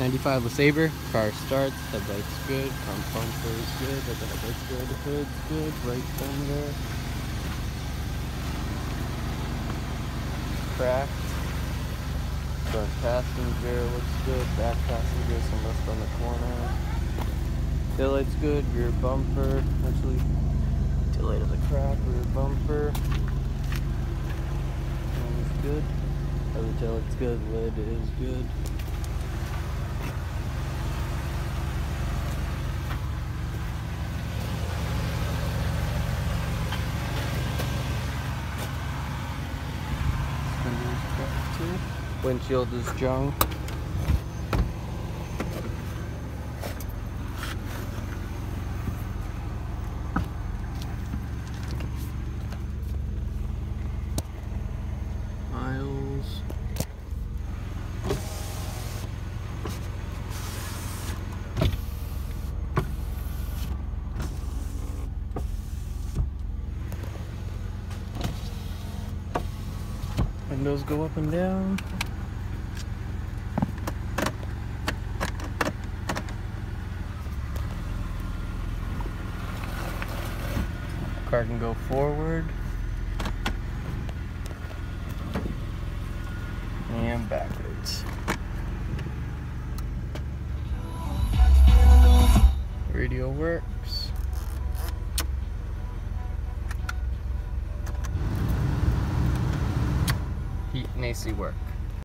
95 LeSabre. Car starts. Headlights good. Front bumper is good. The headlights good. Hood's good. Right fender. Cracked. Front passenger looks good. Back passenger, some rust on the corner. Taillight's good. Rear bumper. Actually, taillight of the crack. Rear bumper. Is good. Other taillight's good. Lid is good. Windshield is junk. Windows go up and down. Car can go forward and backwards. Radio works. AC work.